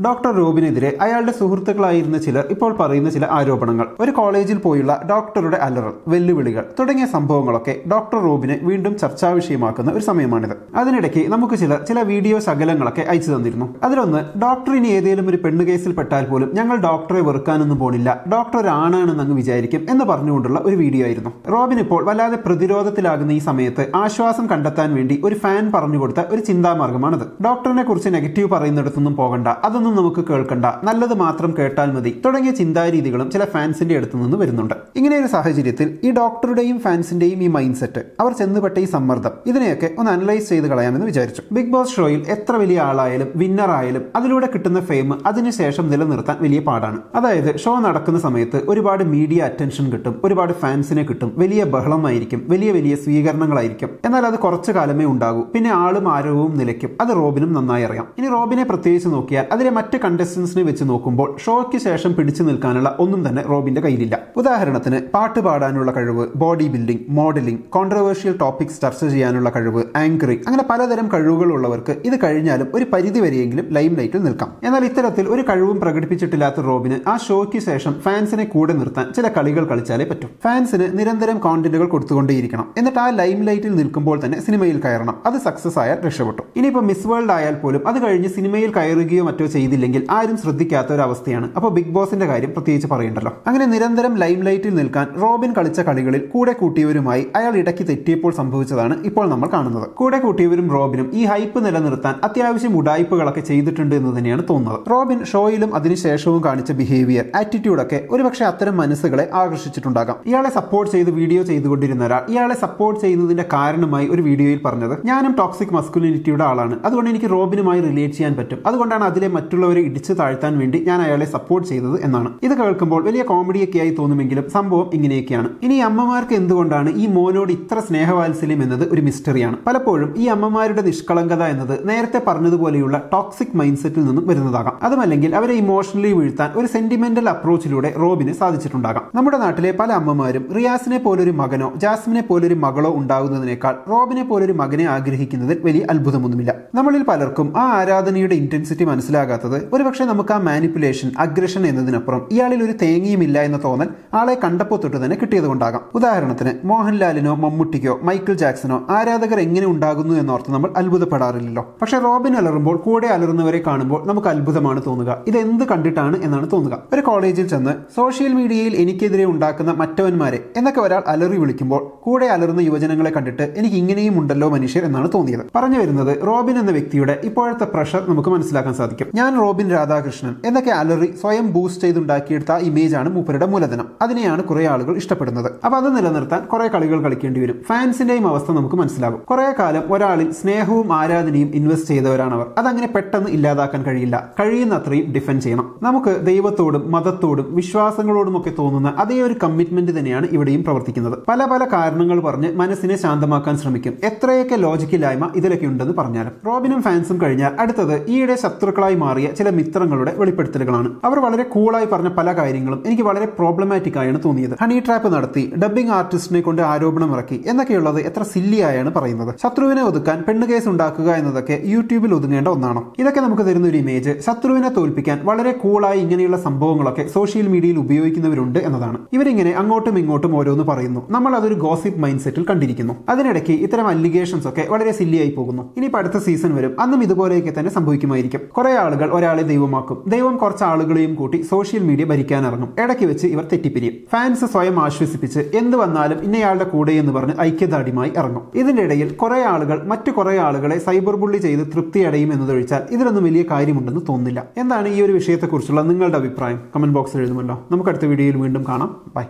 Doctor റോബിനെതിരെ അയാളുടെ സുഹൃത്തുക്കളായിരുന്ന ചിലർ ഇപ്പോൾ പറയുന്ന ചില ആരോപണങ്ങൾ. ഒരു കോളേജിൽ പോയുള്ള ഡോക്ടറുടെ അലറൽ വെല്ലുവിളികൾ തുടങ്ങിയ സംഭവങ്ങളൊക്കെ ഡോക്ടർ റോബിനെ വീണ്ടും ചർച്ചാ വിഷയമാക്കുന്ന ഒരു സമയമാണിത്. അതിനിടയ്ക്ക് നമുക്ക് ചിലർ ചില വീഡിയോ ശകലങ്ങളൊക്കെ അയച്ചു തന്നിരുന്നു. അതിലൊന്ന് ഡോക്ടർ ഇനി ഏതെങ്കിലും ഒരു പെണ്ണു കേസിൽ പെട്ടാൽ പോലും ഞങ്ങൾ ഡോക്ടറെ വെറുക്കാനൊന്നും പോണില്ല. ഡോക്ടർ ഒരു ആണാണെന്ന് അങ്ങ് വിചാരിക്കും എന്ന് പറഞ്ഞുകൊണ്ടുള്ള ഒരു വീഡിയോ ആയിരുന്നു. റോബിൻ ഇപ്പോൾ വല്ലാതെ പ്രതിരോധത്തിലാകുന്ന ഈ സമയത്ത് ആശ്വാസം കണ്ടെത്താൻ വേണ്ടി ഒരു ഫാൻ പറഞ്ഞു കൊടുത്ത ഒരു ചിന്താമാർഗമാണിത്. ഡോക്ടറിനെ കുറിച്ച് നെഗറ്റീവ് പറയുന്നിടത്തൊന്നും പോകണ്ട. അതൊന്നും നമുക്ക് കേൾക്കണ്ട. നല്ലത് മാത്രം കേട്ടാൽ മതി. തുടങ്ങിയ ചിന്താരീതികളും ചില ഫാൻസിന്റെ അടുത്ത് നിന്ന് വരുന്നുണ്ട്. ഇങ്ങനെ ഒരു സാഹചര്യത്തിൽ ഈ ഡോക്ടറുടെയും ഫാൻസിന്റെയും ഈ മൈൻഡ് സെറ്റ് അവർ ചെന്നുപെട്ട ഈ സമ്മർദ്ദം ഇതിനെയൊക്കെ ഒന്ന് അനലൈസ് ചെയ്ത് കളയാമെന്ന് വിചാരിച്ചു. ബിഗ് ബോസ് ഷോയിൽ എത്ര വലിയ ആളായാലും വിന്നർ ആയാലും അതിലൂടെ കിട്ടുന്ന ഫെയിം അതിനുശേഷം നിലനിർത്താൻ വലിയ പാടാണ്. അതായത് ഷോ നടക്കുന്ന സമയത്ത് ഒരുപാട് മീഡിയ അറ്റൻഷൻ കിട്ടും ഒരുപാട് ഫാൻസിനെ കിട്ടും വലിയ ബഹളമായിരിക്കും വലിയ വലിയ സ്വീകരണങ്ങളായിരിക്കും. എന്നാൽ അത് കുറച്ചു കാലമേ ഉണ്ടാകൂ. പിന്നെ ആളും ആരവവും നിലയ്ക്കും. അത് റോബിനും നന്നായി അറിയാം. ഇനി റോബിനെ പ്രത്യേകിച്ച് നോക്കിയാൽ അതിലെ മറ്റ് കണ്ടസ്റ്റൻസിനെ വെച്ച് നോക്കുമ്പോൾ ഷോയ്ക്ക് ശേഷം പിടിച്ചു നിൽക്കാനുള്ള ഒന്നും തന്നെ റോബിന്റെ കയ്യിലില്ല. ഉദാഹരണത്തിന് പാട്ട് പാടാനുള്ള കഴിവ് body building modelling controversial topics ചർച്ച ചെയ്യാനുള്ള കഴിവ് ആങ്കറിംഗ് അങ്ങനെ പലതരം കഴിവുകൾ ഉള്ളവർക്ക് ഇത് കഴിഞ്ഞാലും ഒരു പരിധി വരെയെങ്കിലും ലൈം ലൈറ്റിൽ നിൽക്കാം. എന്നാൽ ഇത്തരത്തിൽ ഒരു കഴിവും പ്രകടിപ്പിച്ചിട്ടില്ലാത്ത റോബിന് ആ ഷോയ്ക്ക് ശേഷം ഫാൻസിനെ കൂടെ നിർത്താൻ ചില കളികൾ കളിച്ചാലേ പറ്റും. ഫാൻസിന് നിരന്തരം കോണ്ടന്റുകൾ കൊടുത്തുകൊണ്ടേയിരിക്കണം. എന്നിട്ട് ആ ലൈം ലൈറ്റിൽ നിൽക്കുമ്പോൾ തന്നെ സിനിമയിൽ കയറണം. അത് സക്സസ് ആയാൽ രക്ഷപ്പെട്ടു. ഇനിയിപ്പോൾ മിസ് വേൾഡ് ആയാൽ പോലും അത് കഴിഞ്ഞ് സിനിമയിൽ കയറുകയോ മറ്റോ ചെയ്തില്ലെങ്കിൽ ആരും ശ്രദ്ധിക്കാത്ത ഒരു അവസ്ഥയാണ് അപ്പോൾ ബിഗ് ബോസിന്റെ കാര്യം പ്രത്യേകിച്ച് പറയണ്ടല്ലോ. അങ്ങനെ നിരന്തരം ലൈം ലൈറ്റിൽ നിൽക്കാൻ റോബിൻ കളിച്ച കളികളിൽ കൂടെ കൂട്ടിയവരുമായി അയാൾ ഇടയ്ക്ക് തെറ്റിയപ്പോൾ സംഭവിച്ചതാണ് ഇപ്പോൾ നമ്മൾ കാണുന്നത്. കൂടെ കൂട്ടിയവരും റോബിനും ഈ ഹൈപ്പ് നിലനിർത്താൻ അത്യാവശ്യം ഉടായ്പകളൊക്കെ ചെയ്തിട്ടുണ്ട് എന്ന് തന്നെയാണ് തോന്നുന്നത്. റോബിൻ ഷോയിലും അതിനുശേഷവും കാണിച്ച ബിഹേവിയർ ആറ്റിറ്റ്യൂഡൊക്കെ ഒരുപക്ഷെ അത്തരം മനസ്സുകളെ ആകർഷിച്ചിട്ടുണ്ടാകാം. ഇയാളെ സപ്പോർട്ട് ചെയ്ത് വീഡിയോ ചെയ്തുകൊണ്ടിരുന്ന ഒരാൾ ഇയാളെ സപ്പോർട്ട് ചെയ്യുന്നതിന്റെ കാരണമായി ഒരു വീഡിയോയിൽ പറഞ്ഞത് ഞാനും ടോക്സിക് മസ്കുലിനിറ്റിയുടെ ആളാണ്. അതുകൊണ്ട് എനിക്ക് റോബിനുമായി റിലേറ്റ് ചെയ്യാൻ പറ്റും. അതുകൊണ്ടാണ് അതിലെ മറ്റുള്ളവരെ ഇടിച്ചു താഴ്ത്താൻ വേണ്ടി ഞാൻ അയാളെ സപ്പോർട്ട് ചെയ്തത് എന്നാണ്. ഇത് കേൾക്കുമ്പോൾ വലിയ കോമഡിയൊക്കെ ആയി തോന്നുമെങ്കിലും സംഭവം ഇങ്ങനെയൊക്കെയാണ്. ഇനി അമ്മമാർക്ക് എന്തുകൊണ്ടാണ് ഈ മോനോട് ഇത്ര സ്നേഹവാത്സല്യം എന്നത് ഒരു മിസ്റ്ററിയാണ് പലപ്പോഴും ഈ അമ്മമാരുടെ നിഷ്കളങ്കത എന്നത് നേരത്തെ പറഞ്ഞതുപോലെയുള്ള ടോക്സിക് മൈൻഡ് സെറ്റിൽ നിന്നും വരുന്നതാകാം. അതുമല്ലെങ്കിൽ അവരെ ഇമോഷണലി വീഴ്ത്താൻ ഒരു സെന്റിമെന്റൽ അപ്രോച്ചിലൂടെ റോബിന് സാധിച്ചിട്ടുണ്ടാകാം. നമ്മുടെ നാട്ടിലെ പല അമ്മമാരും റിയാസിനെ പോലൊരു മകനോ ജാസ്മിനെ പോലൊരു മകളോ ഉണ്ടാകുന്നതിനേക്കാൾ റോബിനെ പോലൊരു മകനെ ആഗ്രഹിക്കുന്നതിൽ വലിയ അത്ഭുതമൊന്നുമില്ല. നമ്മളിൽ പലർക്കും ആ ആരാധനയുടെ ഇന്റൻസിറ്റി മനസ്സിലാകാത്തത് ഒരുപക്ഷെ നമുക്ക് ആ മാനിപ്പുലേഷൻ അഗ്രഷൻ എന്നതിനപ്പുറം ഇയാളിൽ ഒരു തേങ്ങയുമില്ല എന്ന തോന്നൽ ആളെ കണ്ടപ്പോൾ തൊട്ട് തന്നെ കിട്ടിയതുകൊണ്ടാകാം. ഉദാഹരണത്തിന് മോഹൻലാലിനോ മമ്മൂട്ടിക്കോ മൈക്കിൾ ജാക്സനോ ആരാധകർ എങ്ങനെ ഉണ്ടാകുന്നു എന്നോർത്ത് നമ്മൾ അത്ഭുതപ്പെടാറില്ലല്ലോ. പക്ഷെ റോബിൻ അലറുമ്പോൾ കൂടെ അലറുന്നവരെ കാണുമ്പോൾ നമുക്ക് അത്ഭുതമാണ് തോന്നുക. ഇത് എന്ത് കണ്ടിട്ടാണ് എന്നാണ് തോന്നുക. ഒരു കോളേജിൽ ചെന്ന് സോഷ്യൽ മീഡിയയിൽ എനിക്കെതിരെ ഉണ്ടാക്കുന്ന മറ്റവന്മാരെ എന്നൊക്കെ ഒരാൾ അലറി വിളിക്കുമ്പോൾ കൂടെ അലറുന്ന യുവജനങ്ങളെ കണ്ടിട്ട് എനിക്ക് ഇങ്ങനെയും ഉണ്ടല്ലോ മനുഷ്യർ എന്നാണ് തോന്നിയത്. പറഞ്ഞു വരുന്നത് റോബിൻ എന്ന വ്യക്തിയുടെ ഇപ്പോഴത്തെ പ്രഷർ നമുക്ക് മനസ്സിലാക്കാൻ സാധിക്കും. ഞാൻ റോബിൻ രാധാകൃഷ്ണൻ എന്നൊക്കെ അലറി സ്വയം ബൂസ്റ്റ് ചെയ്തുണ്ടാക്കിയെടുത്ത ഇമേജ് ആണ് മൂപ്പരുടെ മൂലധനം. അതിനെയാണ് കുറെ ആളുകൾ ഇഷ്ടപ്പെടുന്നത്. അപ്പൊ അത് നിലനിർത്താൻ കുറെ കളികൾ കളിക്കേണ്ടി വരും. ഫാൻസിന്റെയും അവസ്ഥ നമുക്ക് മനസ്സിലാകും കുറെ കാലം ഒരാളിൽ സ്നേഹവും ആരാധനയും ഇൻവെസ്റ്റ് ചെയ്തവരാണ് അവർ അതങ്ങനെ പെട്ടെന്ന് ഇല്ലാതാക്കാൻ കഴിയില്ല. കഴിയുന്നത്രയും ഡിഫെൻഡ് ചെയ്യണം. നമുക്ക് ദൈവത്തോടും മതത്തോടും വിശ്വാസങ്ങളോടും ഒക്കെ തോന്നുന്ന അതേ ഒരു കമ്മിറ്റ്മെന്റ് തന്നെയാണ് ഇവിടെയും പ്രവർത്തിക്കുന്നത്. പല പല കാരണങ്ങൾ പറഞ്ഞ് മനസ്സിനെ ശാന്തമാക്കാൻ ശ്രമിക്കും. എത്രയൊക്കെ ലോജിക്കില്ലായ്മ ഇതിലൊക്കെ ഉണ്ടെന്ന് പറഞ്ഞാലും. റോബിനും ഫാൻസും കഴിഞ്ഞാൽ അടുത്തത് ഈയിടെ ശത്രുക്കളായി മാറിയ ചില മിത്രങ്ങളുടെ വെളിപ്പെടുത്തലുകളാണ്. അവർ വളരെ കൂളായി പറഞ്ഞ പല കാര്യങ്ങളും എനിക്ക് വളരെ പ്രോബ്ലമാറ്റിക് ആയാണ് തോന്നിയത്. ഹണി ട്രാപ്പ് നടത്തി ഡബ്ബിംഗ് ആർട്ടിസ്റ്റിനെ കൊണ്ട് ആരോപണം ഇറക്കി എന്നൊക്കെയുള്ളത് എത്ര സില്ലിയായാണ് പറയുന്നത്. ശത്രുവിനെ ഒതുക്കാൻ പെണ്ണ് കേസ് ഉണ്ടാക്കുക എന്നതൊക്കെ യൂട്യൂബിൽ ഒതുങ്ങേണ്ട ഒന്നാണ്. ഇതൊക്കെ നമുക്ക് തരുന്ന ഒരു ഇമേജ് ശത്രുവിനെ തോൽപ്പിക്കാൻ വളരെ കൂളായി ഇങ്ങനെയുള്ള സംഭവങ്ങളൊക്കെ സോഷ്യൽ മീഡിയയിൽ ഉപയോഗിക്കുന്നവരുണ്ട് എന്നതാണ്. ഇവരിങ്ങനെ അങ്ങോട്ടും ഇങ്ങോട്ടും ഓരോന്ന് പറയുന്നു. നമ്മൾ അതൊരു ഗോസിപ്പ് മൈൻഡ് സെറ്റിൽ കണ്ടിരിക്കുന്നു. അതിനിടയ്ക്ക് ഇത്തരം അലിഗേഷൻസ് ഒക്കെ വളരെ സില്ലിയായി പോകുന്നു. ഇനി അടുത്ത സീസൺ വരും. അന്നും ഇതുപോലെയൊക്കെ തന്നെ സംഭവിക്കുമായിരിക്കും. കുറെ ആളുകൾ ഒരാളെ ദൈവമാക്കും. ദൈവം കുറച്ച് ആളുകളെയും കൂട്ടി സോഷ്യൽ മീഡിയ ഭരിക്കാനിറങ്ങും. ഇടയ്ക്ക് വെച്ച് ഇവർ തെറ്റിപ്പിരിയും. ഫാൻസ് സ്വയം ആശ്വസിപ്പിച്ച് എന്ത് വന്നാലും ഇന്നയാളുടെ കൂടെ എന്ന് പറഞ്ഞ് ഐക്യദാർഢ്യമായി ഇറങ്ങും. ഇതിന്റെ ഇടയിൽ കുറെ ആളുകൾ മറ്റു കുറെ ആളുകളെ സൈബർ ബുള്ളി ചെയ്ത് തൃപ്തി അടയും എന്നതൊഴിച്ചാൽ ഇതിലൊന്നും വലിയ കാര്യമുണ്ടെന്ന് തോന്നുന്നില്ല. എന്താണ് ഈ ഒരു വിഷയത്തെക്കുറിച്ചുള്ള നിങ്ങളുടെ അഭിപ്രായം? കമന്റ് ബോക്സിൽ എഴുതുമല്ലോ. നമുക്ക് അടുത്ത വീഡിയോയിൽ വീണ്ടും കാണാം. ബൈ.